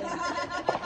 ハハハハ